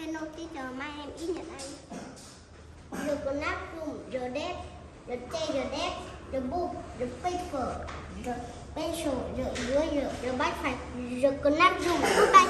Hello teacher, my name is Nhật anh. The classroom, the desk, the chair, the desk, the book, the paper, the pencil, the eraser, the backpack, the classroom. Goodbye teacher.